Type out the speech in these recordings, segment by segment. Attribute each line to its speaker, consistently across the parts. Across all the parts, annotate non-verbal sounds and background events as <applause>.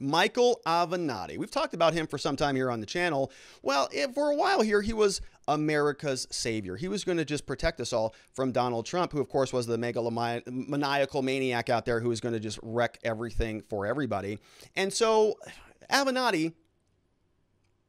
Speaker 1: Michael Avenatti. We've talked about him for some time here on the channel. Well, for a while here, he was America's savior. He was going to just protect us all from Donald Trump, who, of course, was the megalomaniacal maniac out there who was going to just wreck everything for everybody. And so Avenatti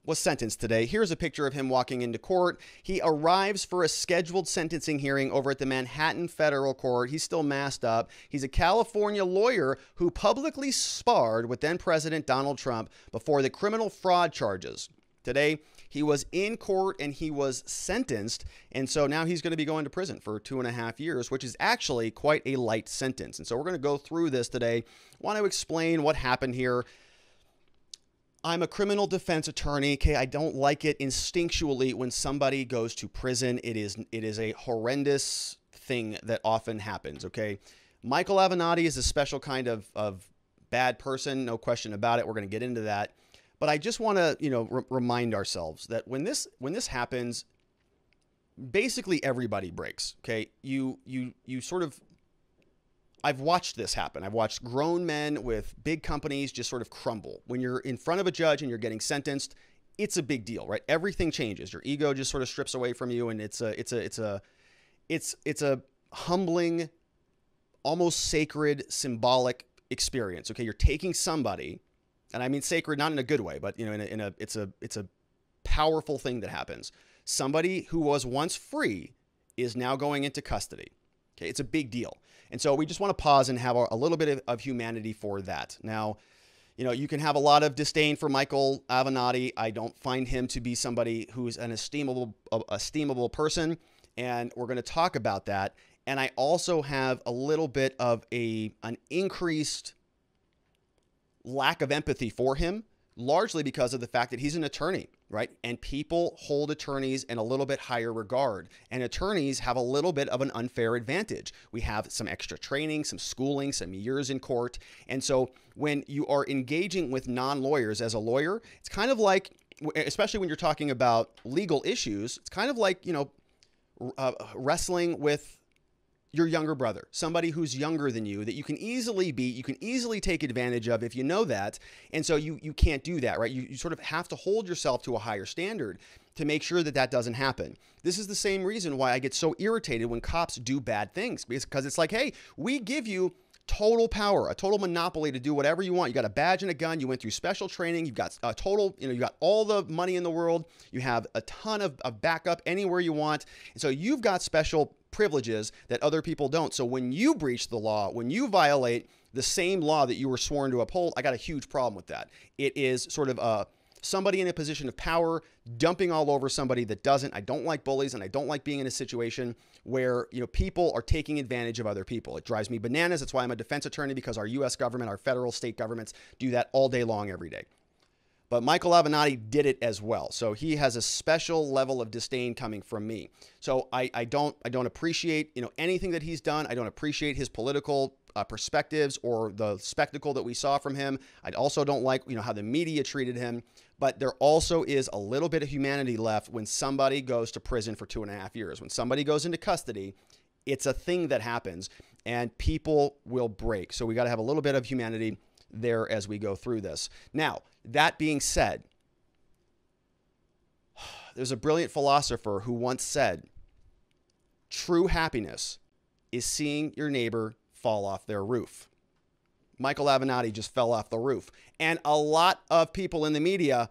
Speaker 1: was sentenced today. Here's a picture of him walking into court. He arrives for a scheduled sentencing hearing over at the Manhattan Federal Court. He's still masked up. He's a California lawyer who publicly sparred with then President Donald Trump before the criminal fraud charges. Today, he was in court and he was sentenced. And so now he's going to be going to prison for two and a half years, which is actually quite a light sentence. And so we're going to go through this today. want to explain what happened here I'm a criminal defense attorney. Okay, I don't like it instinctually when somebody goes to prison. It is it is a horrendous thing that often happens. Okay, Michael Avenatti is a special kind of of bad person, no question about it. We're going to get into that, but I just want to you know re- remind ourselves that when this when this happens, basically everybody breaks. Okay, you you you sort of I've watched this happen. I've watched grown men with big companies just sort of crumble. When you're in front of a judge and you're getting sentenced, it's a big deal, right? Everything changes. Your ego just sort of strips away from you and it's a it's a it's a it's it's a humbling almost sacred symbolic experience. Okay, you're taking somebody and I mean sacred not in a good way, but you know in a, in a it's a it's a powerful thing that happens. Somebody who was once free is now going into custody. Okay, it's a big deal. And so we just want to pause and have a, little bit of, of humanity for that. Now, you know, you can have a lot of disdain for Michael Avenatti. I don't find him to be somebody who's an esteemable, esteemable person, and we're going to talk about that. And I also have a little bit of a an increased lack of empathy for him, largely because of the fact that he's an attorney right? And people hold attorneys in a little bit higher regard. And attorneys have a little bit of an unfair advantage. We have some extra training, some schooling, some years in court. And so when you are engaging with non lawyers as a lawyer, it's kind of like, especially when you're talking about legal issues, it's kind of like, you know, uh, wrestling with your younger brother, somebody who's younger than you that you can easily beat, you can easily take advantage of if you know that. And so you you can't do that, right? You, you sort of have to hold yourself to a higher standard to make sure that that doesn't happen. This is the same reason why I get so irritated when cops do bad things because it's like, hey, we give you total power, a total monopoly to do whatever you want. You got a badge and a gun. You went through special training. You've got a total, you know, you got all the money in the world. You have a ton of, of backup anywhere you want. And so you've got special privileges that other people don't. So when you breach the law, when you violate the same law that you were sworn to uphold, I got a huge problem with that. It is sort of a somebody in a position of power dumping all over somebody that doesn't. I don't like bullies and I don't like being in a situation where, you know, people are taking advantage of other people. It drives me bananas. That's why I'm a defense attorney because our US government, our federal state governments do that all day long every day. But Michael Avenatti did it as well. So he has a special level of disdain coming from me. So I, I don't I don't appreciate you know anything that he's done. I don't appreciate his political uh, perspectives or the spectacle that we saw from him. I also don't like you know how the media treated him. But there also is a little bit of humanity left when somebody goes to prison for two and a half years. When somebody goes into custody, it's a thing that happens and people will break. So we got to have a little bit of humanity there as we go through this. Now, that being said, <sighs> there's a brilliant philosopher who once said, True happiness is seeing your neighbor fall off their roof. Michael Avenatti just fell off the roof. And a lot of people in the media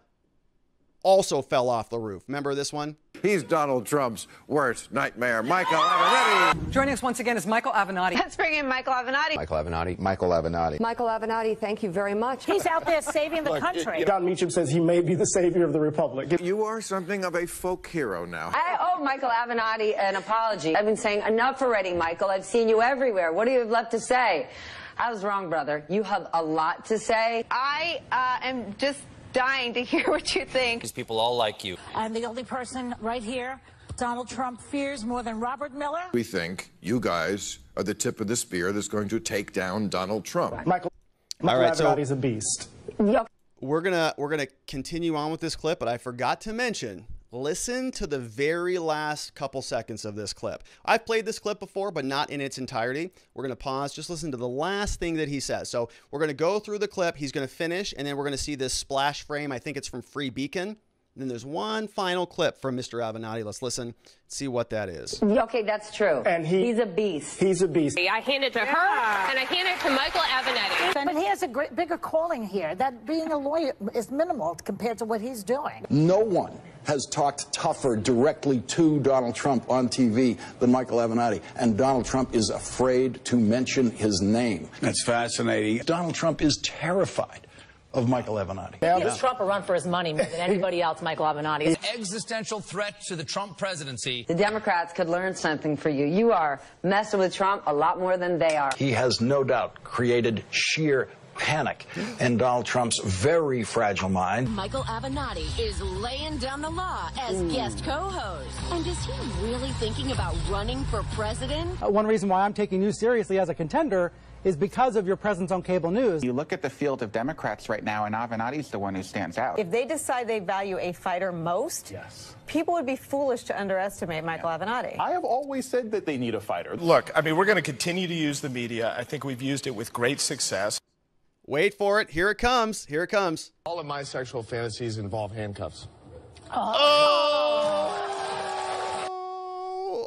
Speaker 1: also fell off the roof. Remember this one?
Speaker 2: He's Donald Trump's worst nightmare. Michael Avenatti.
Speaker 3: Joining us once again is Michael Avenatti.
Speaker 4: Let's bring in Michael Avenatti.
Speaker 5: Michael Avenatti. Michael Avenatti.
Speaker 6: Michael Avenatti, thank you very much.
Speaker 7: He's out there saving the country.
Speaker 8: Don Meacham says he may be the savior of the republic.
Speaker 2: You are something of a folk hero now.
Speaker 4: I owe Michael Avenatti an apology. I've been saying enough already, Michael. I've seen you everywhere. What do you have left to say? I was wrong, brother. You have a lot to say. I uh, am just dying to hear <laughs> what you think.
Speaker 9: These people all like you.
Speaker 7: I'm the only person right here Donald Trump fears more than Robert Mueller.
Speaker 2: We think you guys are the tip of the spear that's going to take down Donald Trump.
Speaker 8: Michael, Michael right, Avenatti's so a beast.
Speaker 1: We're gonna we're gonna continue on with this clip, but I forgot to mention Listen to the very last couple seconds of this clip. I've played this clip before, but not in its entirety. We're going to pause, just listen to the last thing that he says. So we're going to go through the clip. He's going to finish, and then we're going to see this splash frame. I think it's from Free Beacon. And then there's one final clip from Mr. Avenatti. Let's listen, see what that is.
Speaker 4: Okay, that's true.
Speaker 8: And he-
Speaker 4: he's a beast.
Speaker 8: He's a beast.
Speaker 3: I hand it to her, and I hand it to Michael Avenatti.
Speaker 7: But he has a great, bigger calling here. That being a lawyer is minimal compared to what he's doing.
Speaker 9: No one has talked tougher directly to Donald Trump on TV than Michael Avenatti, and Donald Trump is afraid to mention his name.
Speaker 10: That's fascinating.
Speaker 9: Donald Trump is terrified of Michael Avenatti.
Speaker 11: Gives Trump a run for his money more than anybody else, Michael Avenatti.
Speaker 12: An Existential threat to the Trump presidency.
Speaker 4: The Democrats could learn something for you. You are messing with Trump a lot more than they are.
Speaker 9: He has no doubt created sheer panic in Donald Trump's very fragile mind.
Speaker 3: Michael Avenatti is laying down the law as guest co-host. And is he really thinking about running for president?
Speaker 13: Uh, One reason why I'm taking you seriously as a contender is because of your presence on cable news.
Speaker 14: You look at the field of Democrats right now, and Avenatti's the one who stands out.
Speaker 11: If they decide they value a fighter most,
Speaker 8: Yes.
Speaker 11: people would be foolish to underestimate Michael Avenatti.
Speaker 8: I have always said that they need a fighter.
Speaker 10: Look, I mean, we're going to continue to use the media. I think we've used it with great success.
Speaker 1: Wait for it. Here it comes. Here it comes.
Speaker 10: All of my sexual fantasies involve handcuffs.
Speaker 1: Oh,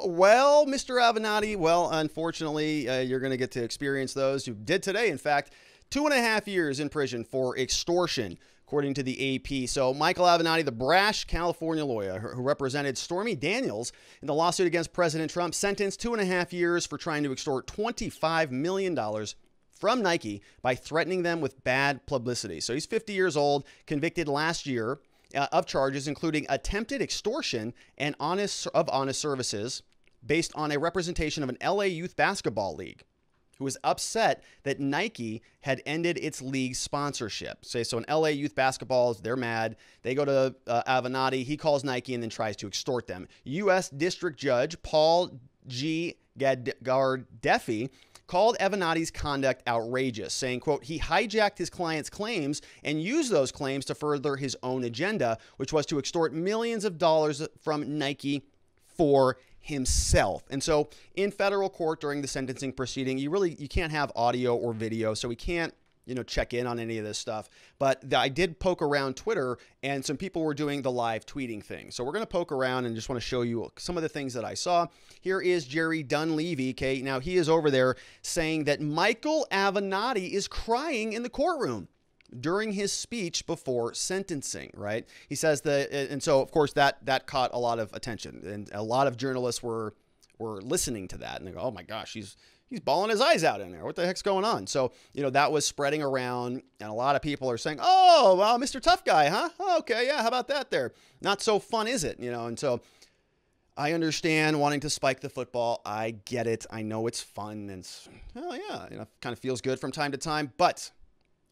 Speaker 1: well, Mr. Avenatti, well, unfortunately, uh, you're going to get to experience those. You did today, in fact, two and a half years in prison for extortion, according to the AP. So, Michael Avenatti, the brash California lawyer who represented Stormy Daniels in the lawsuit against President Trump, sentenced two and a half years for trying to extort $25 million from Nike by threatening them with bad publicity. So he's 50 years old, convicted last year uh, of charges including attempted extortion and honest of honest services based on a representation of an LA Youth Basketball League who was upset that Nike had ended its league sponsorship. Say so in LA Youth Basketball, they're mad. They go to uh, Avenatti, he calls Nike and then tries to extort them. US District Judge Paul G. Gardephe called Avenatti's conduct outrageous, saying, quote, he hijacked his client's claims and used those claims to further his own agenda, which was to extort millions of dollars from Nike for himself. And so in federal court during the sentencing proceeding, you really you can't have audio or video, so we can't you know check in on any of this stuff. But the, i did poke around twitter and some people were doing the live tweeting thing. So we're going to poke around and just want to show you some of the things that i saw. Here is jerry dunleavy okay? Now he is over there saying that michael avenatti is crying in the courtroom during his speech before sentencing right? He says that and so of course that that caught a lot of attention. And a lot of journalists were were listening to that and they go oh my gosh he's he's bawling his eyes out in there. What the heck's going on? So, you know, that was spreading around, and a lot of people are saying, oh, well, Mr. Tough Guy, huh? Oh, okay, yeah, how about that there? Not so fun, is it? You know, and so I understand wanting to spike the football. I get it. I know it's fun and, oh, yeah, you know, kind of feels good from time to time. But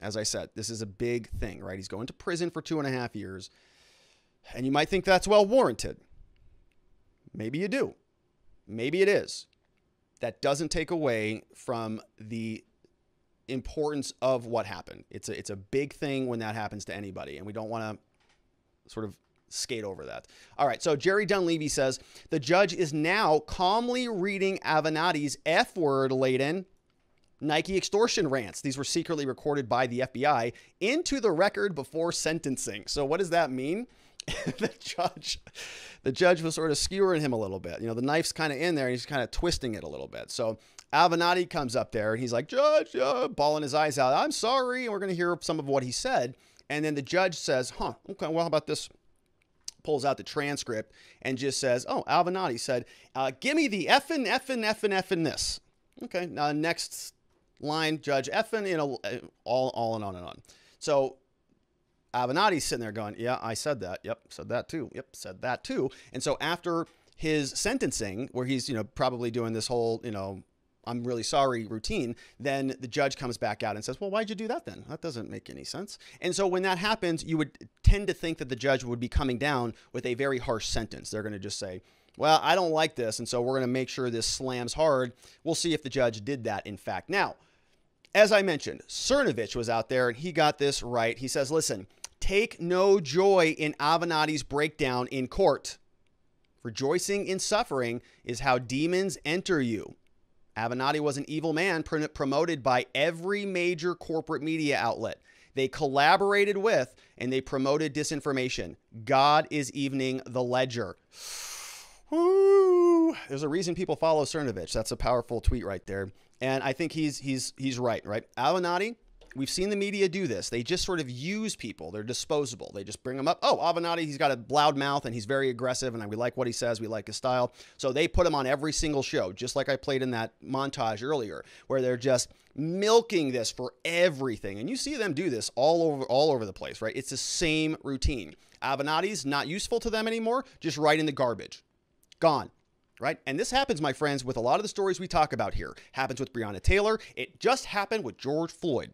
Speaker 1: as I said, this is a big thing, right? He's going to prison for two and a half years, and you might think that's well warranted. Maybe you do. Maybe it is that doesn't take away from the importance of what happened. It's a, it's a big thing when that happens to anybody, and we don't want to sort of skate over that. All right, so Jerry Dunleavy says the judge is now calmly reading Avenatti's F word laden Nike extortion rants. These were secretly recorded by the FBI into the record before sentencing. So what does that mean? <laughs> the judge the judge was sort of skewering him a little bit. You know, the knife's kind of in there and he's kind of twisting it a little bit. So Avenatti comes up there and he's like, Judge, uh, bawling his eyes out. I'm sorry. And we're going to hear some of what he said. And then the judge says, Huh, okay, well, how about this? Pulls out the transcript and just says, Oh, Avenatti said, uh, Give me the effing, effing, effing, effing this. Okay, now next line, Judge effing, you know, all, all and on and on. So Avenatti's sitting there going, Yeah, I said that. Yep, said that too. Yep, said that too. And so after his sentencing, where he's, you know, probably doing this whole, you know, I'm really sorry routine, then the judge comes back out and says, Well, why'd you do that then? That doesn't make any sense. And so when that happens, you would tend to think that the judge would be coming down with a very harsh sentence. They're going to just say, Well, I don't like this. And so we're going to make sure this slams hard. We'll see if the judge did that, in fact. Now, as I mentioned, Cernovich was out there and he got this right. He says, Listen, take no joy in Avenatti's breakdown in court. Rejoicing in suffering is how demons enter you. Avenatti was an evil man pr- promoted by every major corporate media outlet. They collaborated with and they promoted disinformation. God is evening the ledger. Woo. <sighs> There's a reason people follow Cernovich. That's a powerful tweet right there. And I think he's he's he's right, right? Avenatti, we've seen the media do this. They just sort of use people. They're disposable. They just bring them up. Oh, Avenatti, he's got a loud mouth and he's very aggressive, and we like what he says. We like his style. So they put him on every single show, just like I played in that montage earlier, where they're just milking this for everything. And you see them do this all over all over the place, right? It's the same routine. Avenatti's not useful to them anymore, just right in the garbage. Gone right? And this happens, my friends, with a lot of the stories we talk about here. Happens with Breonna Taylor. It just happened with George Floyd.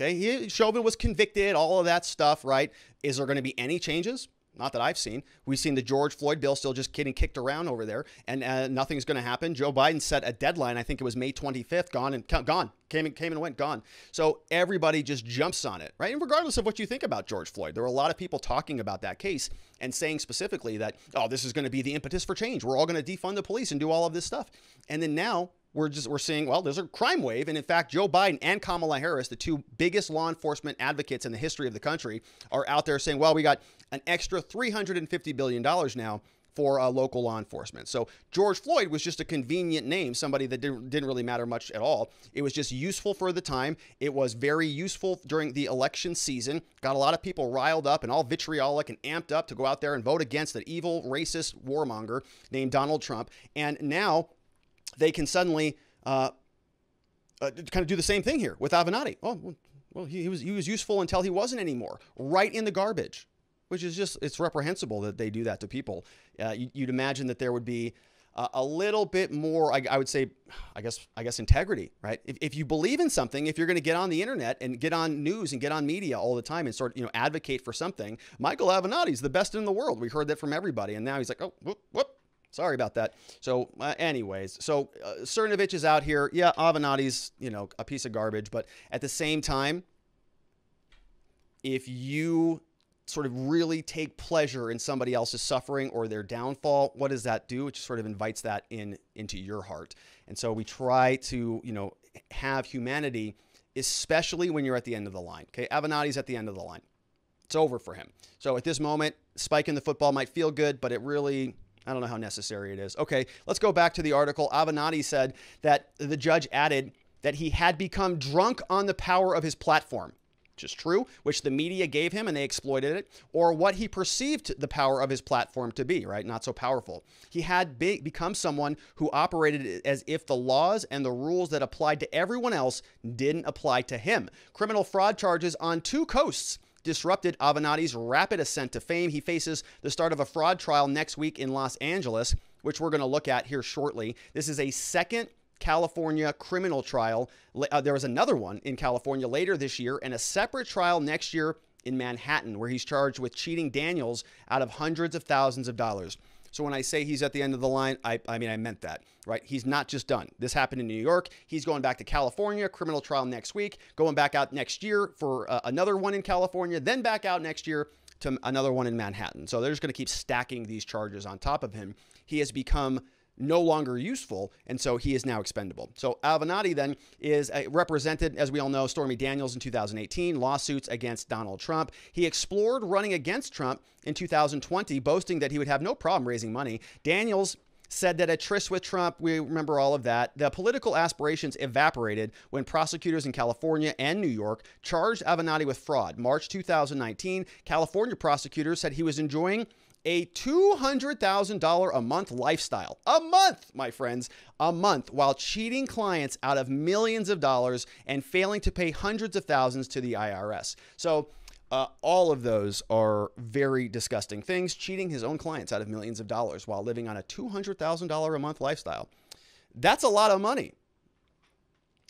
Speaker 1: Okay, he, Chauvin was convicted, all of that stuff, right? Is there going to be any changes? Not that I've seen. We've seen the George Floyd bill still just getting kicked around over there, and uh, nothing's going to happen. Joe Biden set a deadline. I think it was May 25th. Gone and gone. Came and came and went. Gone. So everybody just jumps on it, right? And regardless of what you think about George Floyd, there were a lot of people talking about that case and saying specifically that, oh, this is going to be the impetus for change. We're all going to defund the police and do all of this stuff. And then now we're just we're seeing well there's a crime wave and in fact Joe Biden and Kamala Harris the two biggest law enforcement advocates in the history of the country are out there saying well we got an extra 350 billion dollars now for uh, local law enforcement. So George Floyd was just a convenient name, somebody that didn't, didn't really matter much at all. It was just useful for the time. It was very useful during the election season. Got a lot of people riled up and all vitriolic and amped up to go out there and vote against an evil racist warmonger named Donald Trump. And now they can suddenly uh, uh, kind of do the same thing here with Avenatti. Oh, well, he, he, was he was useful until he wasn't anymore. Right in the garbage, which is just it's reprehensible that they do that to people. Uh, you, would imagine that there would be uh, a little bit more, I, I, would say, I guess I guess integrity, right? If, if you believe in something, if you're going to get on the internet and get on news and get on media all the time and sort of you know advocate for something, Michael Avenatti's the best in the world. We heard that from everybody, and now he's like, oh, whoop, whoop Sorry about that. So, uh, anyways, so uh, Cernovich is out here. Yeah, Avenatti's, you know, a piece of garbage. But at the same time, if you sort of really take pleasure in somebody else's suffering or their downfall, what does that do? It just sort of invites that in into your heart. And so we try to, you know, have humanity, especially when you're at the end of the line. Okay, Avenatti's at the end of the line. It's over for him. So at this moment, spiking the football might feel good, but it really I don't know how necessary it is. Okay, let's go back to the article. Avenatti said that the judge added that he had become drunk on the power of his platform, which is true, which the media gave him and they exploited it, or what he perceived the power of his platform to be, right? Not so powerful. He had be- become someone who operated as if the laws and the rules that applied to everyone else didn't apply to him. Criminal fraud charges on two coasts disrupted Avenatti's rapid ascent to fame. He faces the start of a fraud trial next week in Los Angeles, which we're going to look at here shortly. This is a second California criminal trial. Uh, there was another one in California later this year, and a separate trial next year in Manhattan, where he's charged with cheating Daniels out of hundreds of thousands of dollars. So when I say he's at the end of the line, I, I mean, I meant that, right? He's not just done. This happened in New York. He's going back to California, criminal trial next week, going back out next year for uh, another one in California, then back out next year to another one in Manhattan. So they're just going to keep stacking these charges on top of him. He has become no longer useful, and so he is now expendable. So Avenatti then is uh, represented, as we all know, Stormy Daniels in 2018, lawsuits against Donald Trump. He explored running against Trump in 2020, boasting that he would have no problem raising money. Daniels said that a tryst with Trump, we remember all of that, the political aspirations evaporated when prosecutors in California and New York charged Avenatti with fraud. March 2019, California prosecutors said he was enjoying a $200,000 a month lifestyle. A month, my friends, a month, while cheating clients out of millions of dollars and failing to pay hundreds of thousands to the IRS. So, uh, all of those are very disgusting things. Cheating his own clients out of millions of dollars while living on a $200,000 a month lifestyle. That's a lot of money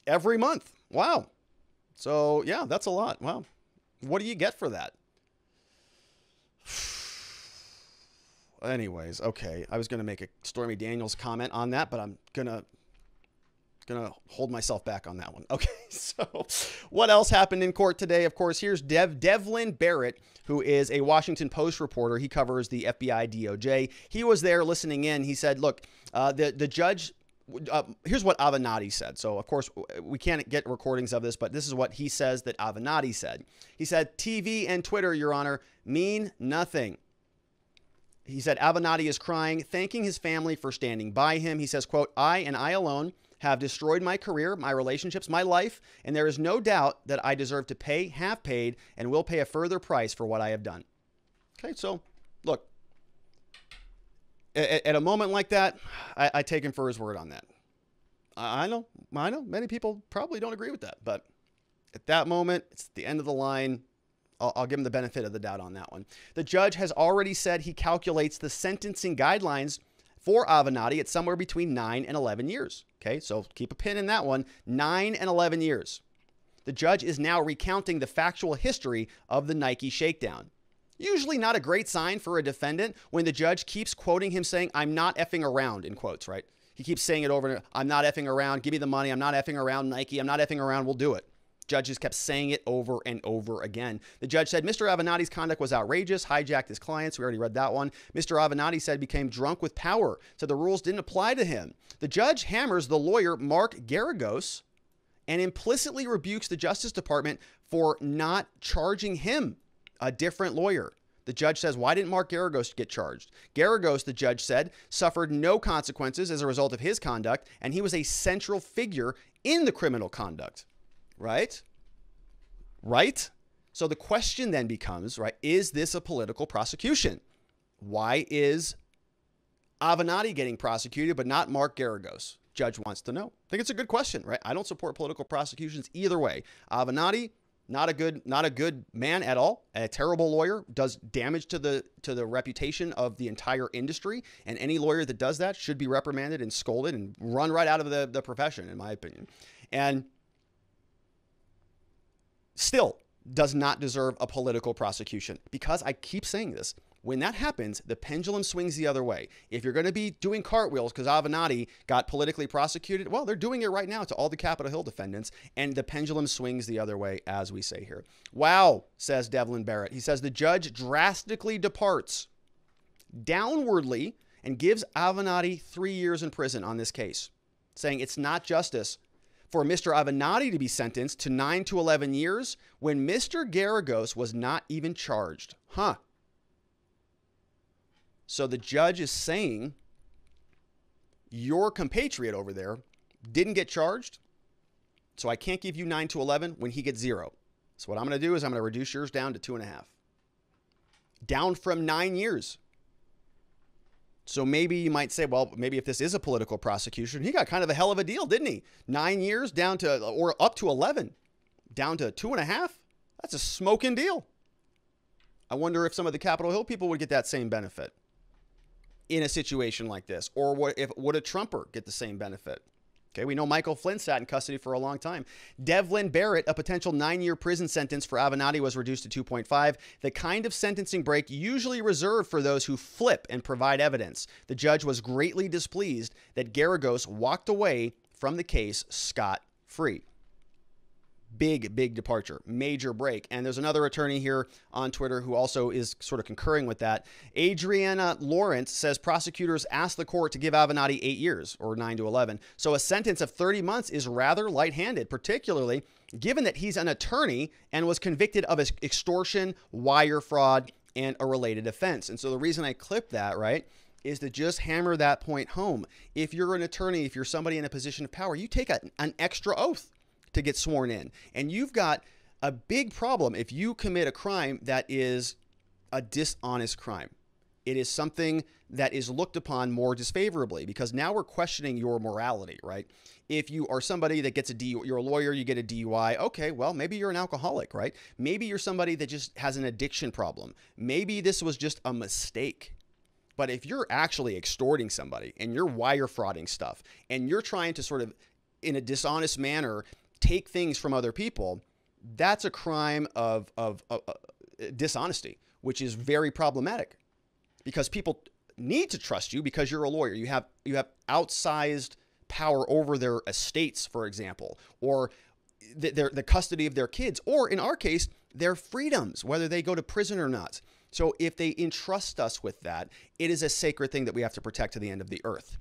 Speaker 1: every month. Wow. So, yeah, that's a lot. Wow. What do you get for that? <sighs> anyways, okay. I was going to make a Stormy Daniels comment on that, but I'm going to gonna hold myself back on that one. <laughs> Okay, so what else happened in court today? Of course, here's Dev Devlin Barrett, who is a Washington Post reporter. He covers the FBI DOJ. He was there listening in. He said, "Look, uh, the the judge." Uh, here's what Avenatti said. So, of course, we can't get recordings of this, but this is what he says that Avenatti said. He said, TV and Twitter, Your Honor, mean nothing. He said Avenatti is crying, thanking his family for standing by him. He says, quote, I and I alone have destroyed my career, my relationships, my life, and there is no doubt that I deserve to pay, have paid, and will pay a further price for what I have done. Okay, so look, at, at a moment like that, I, I, take him for his word on that. I, I know, I know, many people probably don't agree with that, but at that moment, it's the end of the line. I'll, I'll give him the benefit of the doubt on that one. The judge has already said he calculates the sentencing guidelines for Avenatti at somewhere between 9 and 11 years. Okay, so keep a pin in that one 9 and 11 years. The judge is now recounting the factual history of the Nike shakedown. Usually not a great sign for a defendant when the judge keeps quoting him saying, I'm not effing around, in quotes, right? He keeps saying it over and over, I'm not effing around, give me the money, I'm not effing around, Nike, I'm not effing around, we'll do it. Judges kept saying it over and over again. The judge said Mr. Avenatti's conduct was outrageous, hijacked his clients. We already read that one. Mr. Avenatti said became drunk with power, so the rules didn't apply to him. The judge hammers the lawyer Mark Geragos and implicitly rebukes the Justice Department for not charging him, a different lawyer. The judge says, Why didn't Mark Geragos get charged? Geragos, the judge said, suffered no consequences as a result of his conduct, and he was a central figure in the criminal conduct right? Right? So the question then becomes, right, is this a political prosecution? Why is Avenatti getting prosecuted but not Mark Geragos? Judge wants to know. I think it's a good question, right? I don't support political prosecutions either way. Avenatti, not a good not a good man at all a terrible lawyer does damage to the to the reputation of the entire industry and any lawyer that does that should be reprimanded and scolded and run right out of the, the profession in my opinion and still does not deserve a political prosecution because I keep saying this. When that happens, the pendulum swings the other way. If you're going to be doing cartwheels because Avenatti got politically prosecuted, well, they're doing it right now to all the Capitol Hill defendants, and the pendulum swings the other way, as we say here. Wow, says Devlin Barrett. He says the judge drastically departs downwardly and gives Avenatti three years in prison on this case, saying it's not justice for Mr. Avenatti to be sentenced to 9 to 11 years when Mr. Geragos was not even charged. Huh. So the judge is saying your compatriot over there didn't get charged, so I can't give you 9 to 11 when he gets zero. So what I'm going to do is I'm going to reduce yours down to two and a half. Down from nine years. So maybe you might say, well, maybe if this is a political prosecution, he got kind of a hell of a deal, didn't he? Nine years down to, or up to 11, down to two and a half. That's a smoking deal. I wonder if some of the Capitol Hill people would get that same benefit in a situation like this, or what if would a Trumper get the same benefit? Okay, we know Michael Flynn sat in custody for a long time. Devlin Barrett, a potential nine year prison sentence for Avenatti was reduced to 2.5, the kind of sentencing break usually reserved for those who flip and provide evidence. The judge was greatly displeased that Geragos walked away from the case scot free big, big departure, major break. And there's another attorney here on Twitter who also is sort of concurring with that. Adriana Lawrence says prosecutors asked the court to give Avenatti eight years or nine to 11. So a sentence of 30 months is rather light handed, particularly given that he's an attorney and was convicted of extortion, wire fraud, and a related offense. And so the reason I clipped that, right? is to just hammer that point home. If you're an attorney, if you're somebody in a position of power, you take a, an extra oath to get sworn in. And you've got a big problem if you commit a crime that is a dishonest crime. It is something that is looked upon more disfavorably because now we're questioning your morality, right? If you are somebody that gets a DUI, you're a lawyer, you get a DUI, okay, well, maybe you're an alcoholic, right? Maybe you're somebody that just has an addiction problem. Maybe this was just a mistake. But if you're actually extorting somebody and you're wire frauding stuff and you're trying to sort of, in a dishonest manner, take things from other people, that's a crime of, of, of uh, dishonesty, which is very problematic because people need to trust you because you're a lawyer. You have you have outsized power over their estates, for example, or th- their, the custody of their kids, or in our case, their freedoms, whether they go to prison or not. So if they entrust us with that, it is a sacred thing that we have to protect to the end of the earth.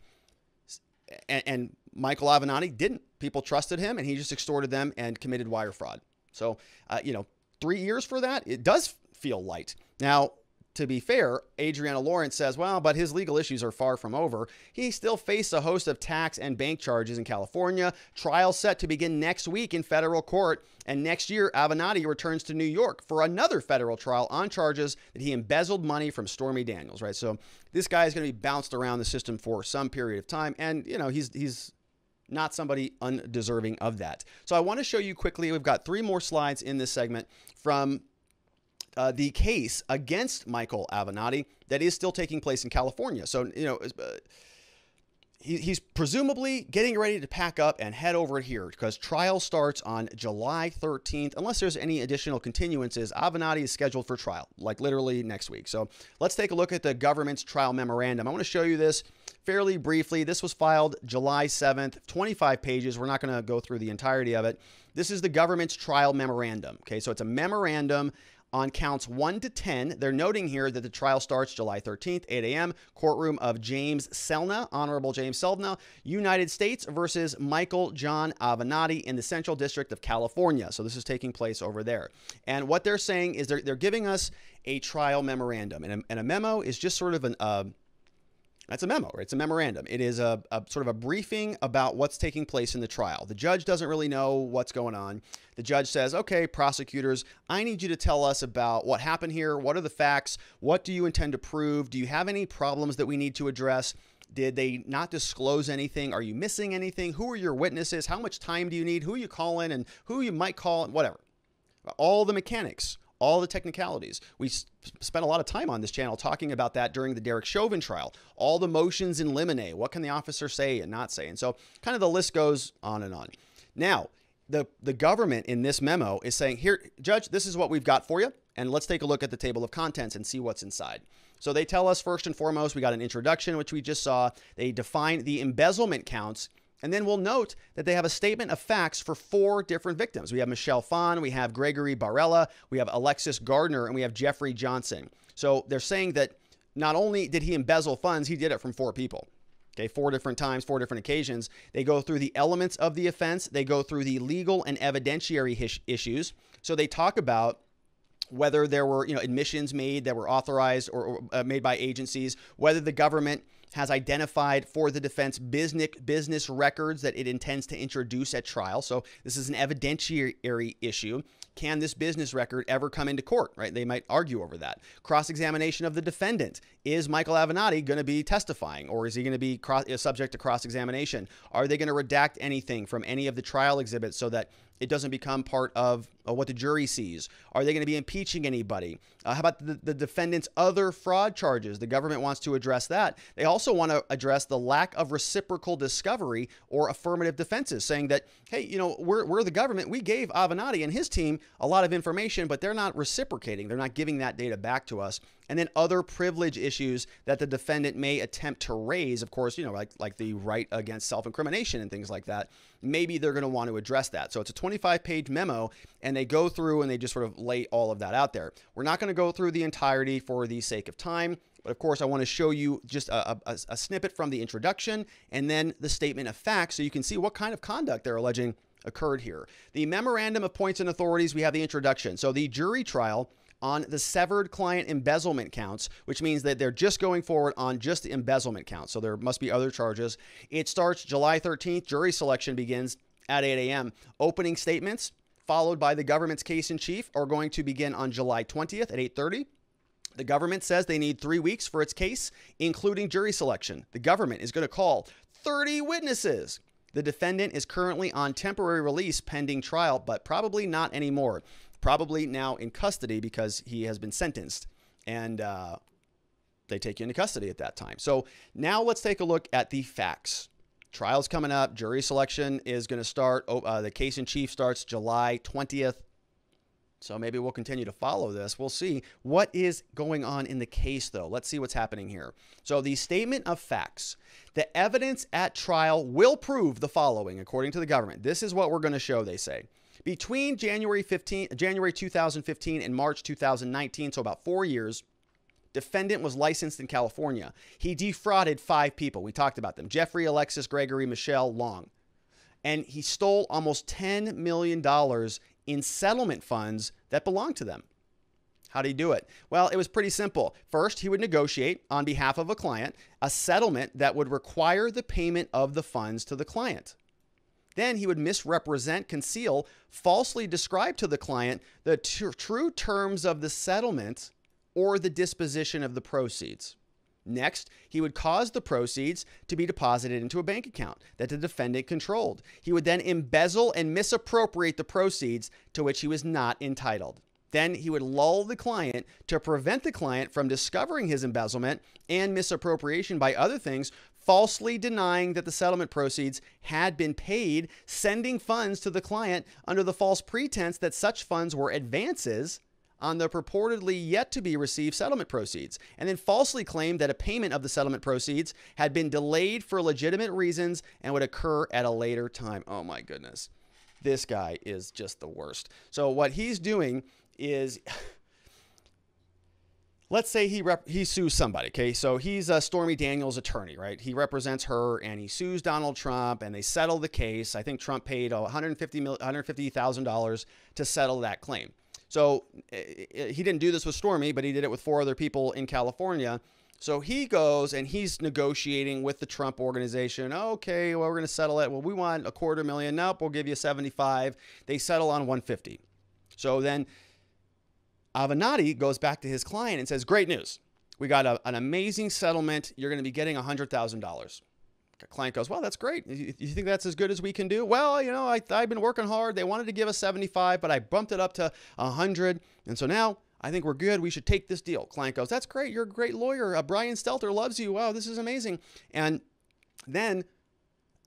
Speaker 1: And, and Michael Avenatti didn't. People trusted him, and he just extorted them and committed wire fraud. So, uh, you know, three years for that, it does feel light. Now, to be fair, Adriana Lawrence says, well, but his legal issues are far from over. He still faces a host of tax and bank charges in California. Trial set to begin next week in federal court. And next year, Avenatti returns to New York for another federal trial on charges that he embezzled money from Stormy Daniels, right? So this guy is going to be bounced around the system for some period of time. And, you know, he's, he's, not somebody undeserving of that. So I want to show you quickly. We've got three more slides in this segment from uh, the case against Michael Avenatti that is still taking place in California. So, you know, uh, he, he's presumably getting ready to pack up and head over here because trial starts on July 13th. Unless there's any additional continuances, Avenatti is scheduled for trial, like literally next week. So let's take a look at the government's trial memorandum. I want to show you this fairly briefly. This was filed July 7th, 25 pages. We're not going to go through the entirety of it. This is the government's trial memorandum. Okay, so it's a memorandum on counts 1 to 10. They're noting here that the trial starts July 13th, 8 a.m., courtroom of James Selna, Honorable James Selna, United States versus Michael John Avenatti in the Central District of California. So this is taking place over there. And what they're saying is they're, they're giving us a trial memorandum. And a, and a memo is just sort of an. Uh, that's a memo, right? It's a memorandum. It is a, a, sort of a briefing about what's taking place in the trial. The judge doesn't really know what's going on. The judge says, okay, prosecutors, I need you to tell us about what happened here. What are the facts? What do you intend to prove? Do you have any problems that we need to address? Did they not disclose anything? Are you missing anything? Who are your witnesses? How much time do you need? Who you call in and who you might call, whatever. All the mechanics all the technicalities. We spent a lot of time on this channel talking about that during the Derek Chauvin trial. All the motions in limine. What can the officer say and not say? And so, kind of the list goes on and on. Now, the the government in this memo is saying, "Here, judge, this is what we've got for you, and let's take a look at the table of contents and see what's inside." So they tell us first and foremost, we got an introduction, which we just saw. They define the embezzlement counts and then we'll note that they have a statement of facts for four different victims. We have Michelle Phan, we have Gregory Barela, we have Alexis Gardner, and we have Jeffrey Johnson. So they're saying that not only did he embezzle funds, he did it from four people. Okay, four different times, four different occasions. They go through the elements of the offense, they go through the legal and evidentiary issues. So they talk about whether there were you know admissions made that were authorized or, or uh, made by agencies, whether the government has identified for the defense business business records that it intends to introduce at trial. So this is an evidentiary issue. Can this business record ever come into court? Right? They might argue over that. Cross examination of the defendant. Is Michael Avenatti going to be testifying, or is he going to be cross, subject to cross examination? Are they going to redact anything from any of the trial exhibits so that it doesn't become part of uh, what the jury sees? Are they going to be impeaching anybody? Uh, how about the, the defendant's other fraud charges? The government wants to address that. They also want to address the lack of reciprocal discovery or affirmative defenses, saying that, hey, you know, we're, we're the government. We gave Avenatti and his team a lot of information, but they're not reciprocating. They're not giving that data back to us and then other privilege issues that the defendant may attempt to raise. Of course, you know, like like the right against self-incrimination and things like that. Maybe they're going to want to address that. So it's a 25-page memo, and they go through and they just sort of lay all of that out there. We're not going to go through the entirety for the sake of time. But of course, I want to show you just a, a, a snippet from the introduction and then the statement of facts so you can see what kind of conduct they're alleging occurred here. The memorandum of points and authorities, we have the introduction. So the jury trial on the severed client embezzlement counts, which means that they're just going forward on just the embezzlement counts. So there must be other charges. It starts July 13th. Jury selection begins at 8 a.m. Opening statements followed by the government's case in chief are going to begin on July 20th at 8:30. The government says they need 3 weeks for its case, including jury selection. The government is going to call 30 witnesses. The defendant is currently on temporary release pending trial, but probably not anymore probably now in custody because he has been sentenced. And uh, they take you into custody at that time. So now let's take a look at the facts. Trial's coming up. Jury selection is going to start. Oh, uh, the case in chief starts July 20th. So maybe we'll continue to follow this. We'll see what is going on in the case, though. Let's see what's happening here. So, the statement of facts the evidence at trial will prove the following, according to the government. This is what we're going to show, they say. Between January 15, January 2015 and March 2019, so about four years, defendant was licensed in California. He defrauded five people. We talked about them Jeffrey, Alexis, Gregory, Michelle, Long. And he stole almost $10 million in settlement funds that belonged to them. How did he do it? Well, it was pretty simple. First, he would negotiate on behalf of a client a settlement that would require the payment of the funds to the client. Then he would misrepresent, conceal, falsely describe to the client the true terms of the settlement or the disposition of the proceeds. Next, he would cause the proceeds to be deposited into a bank account that the defendant controlled. He would then embezzle and misappropriate the proceeds to which he was not entitled. Then he would lull the client to prevent the client from discovering his embezzlement and misappropriation by other things, falsely denying that the settlement proceeds had been paid, sending funds to the client under the false pretense that such funds were advances on the purportedly yet to be received settlement proceeds, and then falsely claimed that a payment of the settlement proceeds had been delayed for legitimate reasons and would occur at a later time. Oh my goodness. This guy is just the worst. So, what he's doing is. <sighs> Let's say he rep- he sues somebody, okay? So he's a Stormy Daniels attorney, right? He represents her and he sues Donald Trump and they settle the case. I think Trump paid $150 $150,000 to settle that claim. So eh, eh, he didn't do this with Stormy, but he did it with four other people in California. So he goes and he's negotiating with the Trump organization. Okay, well, we're going to settle it. Well, we want a quarter million. Nope, we'll give you 75. They settle on 150. So then Avenatti goes back to his client and says, Great news. We got a, an amazing settlement. You're going to be getting $100,000. Client goes, Well, that's great. You, you think that's as good as we can do? Well, you know, I, I've been working hard. They wanted to give us 75, but I bumped it up to 100. And so now I think we're good. We should take this deal. Client goes, That's great. You're a great lawyer. Uh, Brian Stelter loves you. Wow, this is amazing. And then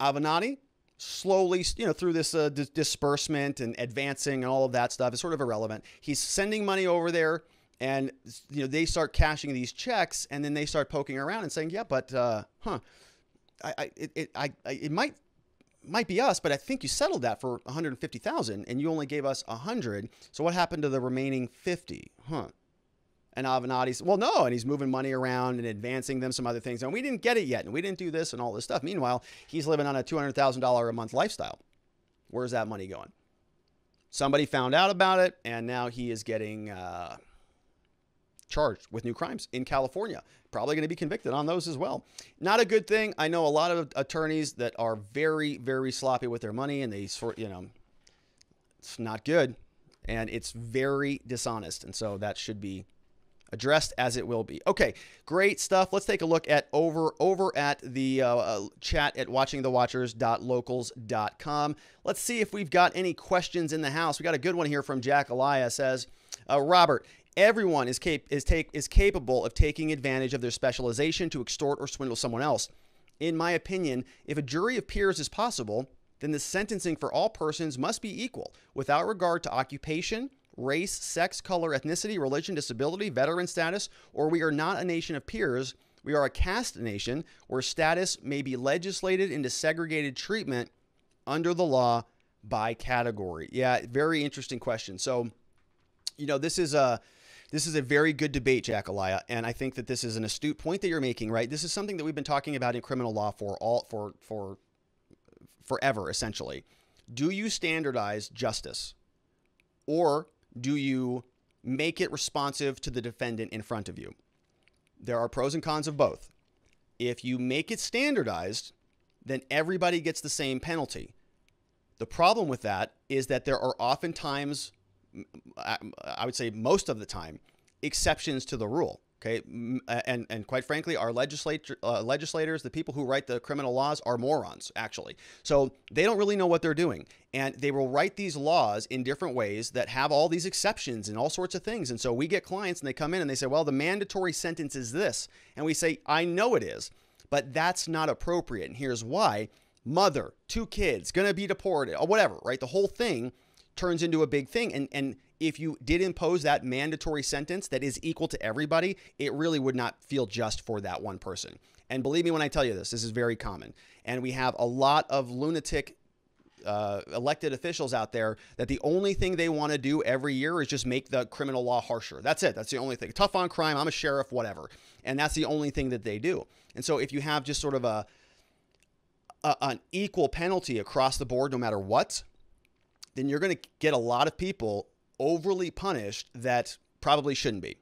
Speaker 1: Avenatti slowly, you know, through this uh, disbursement and advancing and all of that stuff is sort of irrelevant. He's sending money over there and, you know, they start cashing these checks and then they start poking around and saying, Yeah, but, uh, huh I, it, I, it might might be us, but I think you settled that for 150,000 and you only gave us 100. So what happened to the remaining 50? Huh. And Avenatti's, well, no, and he's moving money around and advancing them some other things. And we didn't get it yet, and we didn't do this and all this stuff. Meanwhile, he's living on a $200,000 a month lifestyle. Where's that money going? Somebody found out about it, and now he is getting uh, charged with new crimes in California. Probably going to be convicted on those as well. Not a good thing. I know a lot of attorneys that are very, very sloppy with their money and they sort, you know, it's not good and it's very dishonest. And so that should be addressed as it will be. Okay, great stuff. Let's take a look at over over at the uh, uh, chat at watchingthewatchers.locals.com. Let's see if we've got any questions in the house. We got a good one here from Jack Elias says, uh, Robert, Everyone is, cap- is, take- is capable of taking advantage of their specialization to extort or swindle someone else. In my opinion, if a jury of peers is possible, then the sentencing for all persons must be equal without regard to occupation, race, sex, color, ethnicity, religion, disability, veteran status, or we are not a nation of peers. We are a caste nation where status may be legislated into segregated treatment under the law by category. Yeah, very interesting question. So, you know, this is a this is a very good debate, Jack Elias, and I think that this is an astute point that you're making. Right, this is something that we've been talking about in criminal law for all for for forever, essentially. Do you standardize justice, or do you make it responsive to the defendant in front of you? There are pros and cons of both. If you make it standardized, then everybody gets the same penalty. The problem with that is that there are oftentimes I would say most of the time, exceptions to the rule. Okay, and and quite frankly, our legislature uh, legislators, the people who write the criminal laws, are morons. Actually, so they don't really know what they're doing, and they will write these laws in different ways that have all these exceptions and all sorts of things. And so we get clients, and they come in and they say, "Well, the mandatory sentence is this," and we say, "I know it is, but that's not appropriate, and here's why." Mother, two kids, gonna be deported, or whatever, right? The whole thing turns into a big thing. And and if you did impose that mandatory sentence that is equal to everybody, it really would not feel just for that one person. And believe me when I tell you this, this is very common. And we have a lot of lunatic uh, elected officials out there that the only thing they want to do every year is just make the criminal law harsher. That's it. That's the only thing. Tough on crime. I'm a sheriff, whatever. And that's the only thing that they do. And so if you have just sort of a, a an equal penalty across the board, no matter what, then you're going to get a lot of people overly punished that probably shouldn't be.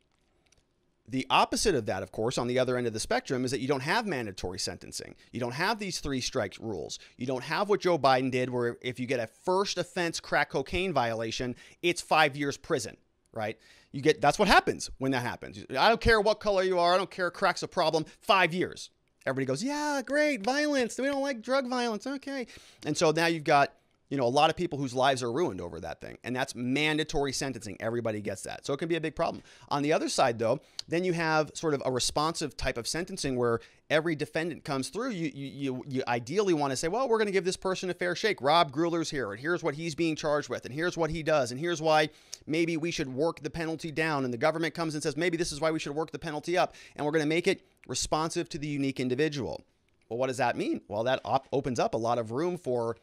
Speaker 1: The opposite of that, of course, on the other end of the spectrum, is that you don't have mandatory sentencing. You don't have these three strikes rules. You don't have what Joe Biden did, where if you get a first offense crack cocaine violation, it's five years prison, right? You get that's what happens when that happens. I don't care what color you are. I don't care. Crack's a problem. Five years. Everybody goes, yeah, great. Violence. We don't like drug violence. Okay. And so now you've got you know, a lot of people whose lives are ruined over that thing. And that's mandatory sentencing. Everybody gets that. So it can be a big problem. On the other side, though, then you have sort of a responsive type of sentencing where every defendant comes through. You, you, you, you ideally want to say, well, we're going to give this person a fair shake. Rob Gruler's here, and here's what he's being charged with, and here's what he does, and here's why maybe we should work the penalty down. And the government comes and says, maybe this is why we should work the penalty up, and we're going to make it responsive to the unique individual. Well, what does that mean? Well, that op- opens up a lot of room for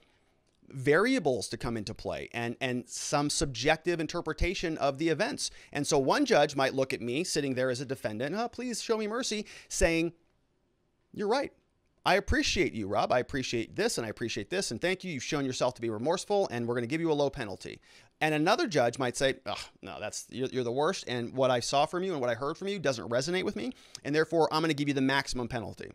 Speaker 1: variables to come into play and and some subjective interpretation of the events. And so one judge might look at me sitting there as a defendant, oh, please show me mercy, saying, You're right. I appreciate you, Rob. I appreciate this and I appreciate this. And thank you. You've shown yourself to be remorseful and we're going to give you a low penalty. And another judge might say, oh, no, that's you're, you're the worst. And what I saw from you and what I heard from you doesn't resonate with me. And therefore, I'm going to give you the maximum penalty.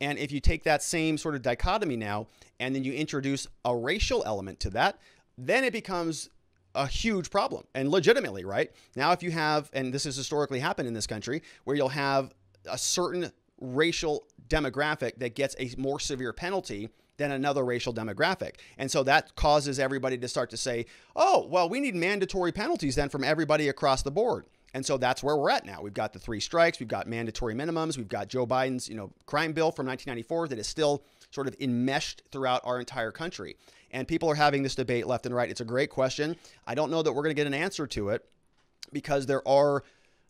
Speaker 1: And if you take that same sort of dichotomy now and then you introduce a racial element to that, then it becomes a huge problem and legitimately, right? Now, if you have, and this has historically happened in this country, where you'll have a certain racial demographic that gets a more severe penalty than another racial demographic. And so that causes everybody to start to say, oh, well, we need mandatory penalties then from everybody across the board. And so that's where we're at now. We've got the three strikes, we've got mandatory minimums, we've got Joe Biden's, you know, crime bill from 1994 that is still sort of enmeshed throughout our entire country. And people are having this debate left and right. It's a great question. I don't know that we're going to get an answer to it because there are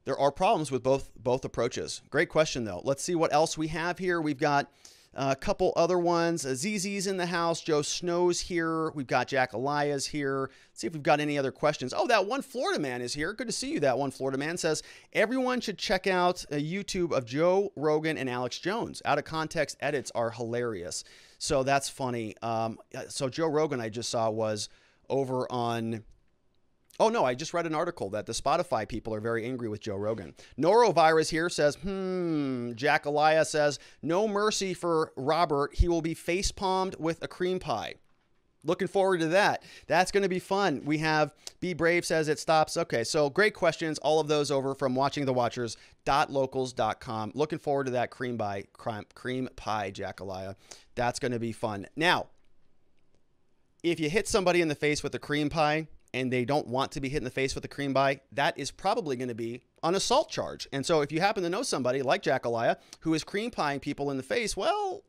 Speaker 1: there are problems with both both approaches. Great question though. Let's see what else we have here. We've got a couple other ones. ZZ's in the house. Joe Snow's here. We've got Jack Elias here. Let's see if we've got any other questions. Oh, that one Florida man is here. Good to see you. That one Florida man says everyone should check out a YouTube of Joe Rogan and Alex Jones. Out of context edits are hilarious. So that's funny. Um, so Joe Rogan I just saw was over on Oh, no, I just read an article that the Spotify people are very angry with Joe Rogan. Norovirus here says, hmm, Jack Elias says, no mercy for Robert. He will be face palmed with a cream pie. Looking forward to that. That's going to be fun. We have Be Brave says it stops. Okay, so great questions. All of those over from watchingthewatchers.locals.com. Looking forward to that cream pie, cream pie, Jack Elia. That's going to be fun. Now, if you hit somebody in the face with a cream pie, and they don't want to be hit in the face with a cream pie, that is probably going to be an assault charge. And so if you happen to know somebody like Jack Elia who is cream pieing people in the face, well,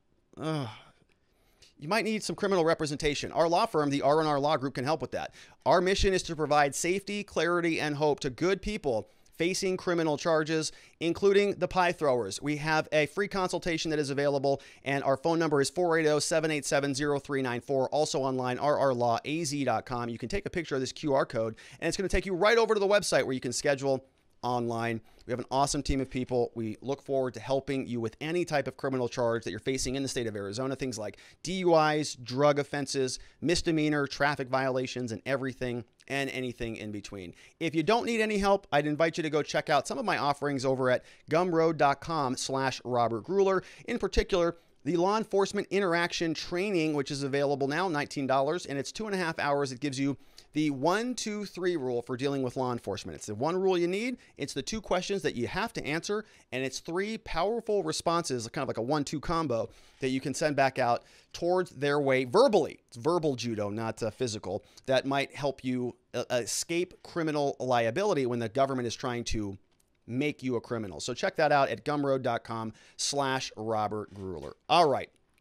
Speaker 1: you might need some criminal representation. Our law firm, the R&R Law Group, can help with that. Our mission is to provide safety, clarity, and hope to good people facing criminal charges, including the pie throwers. We have a free consultation that is available, and our phone number is 480 787 0394. Also online, rrlawaz.com. You can take a picture of this QR code, and it's going to take you right over to the website where you can schedule online. We have an awesome team of people. We look forward to helping you with any type of criminal charge that you're facing in the state of Arizona. Things like DUIs, drug offenses, misdemeanor, traffic violations, and everything and anything in between. If you don't need any help, I'd invite you to go check out some of my offerings over at gumroad.com slash Robert Gruler. In particular, the law enforcement interaction training, which is available now, $19, and it's two and a half hours. It gives you the one, two, three rule for dealing with law enforcement. It's the one rule you need. It's the two questions that you have to answer, and it's three powerful responses, kind of like a one, two combo that you can send back out towards their way verbally. It's verbal judo, not uh, physical, that might help you uh, escape criminal liability when the government is trying to make you a criminal. So check that out at gumroad.com slash Robert Gruler. All right.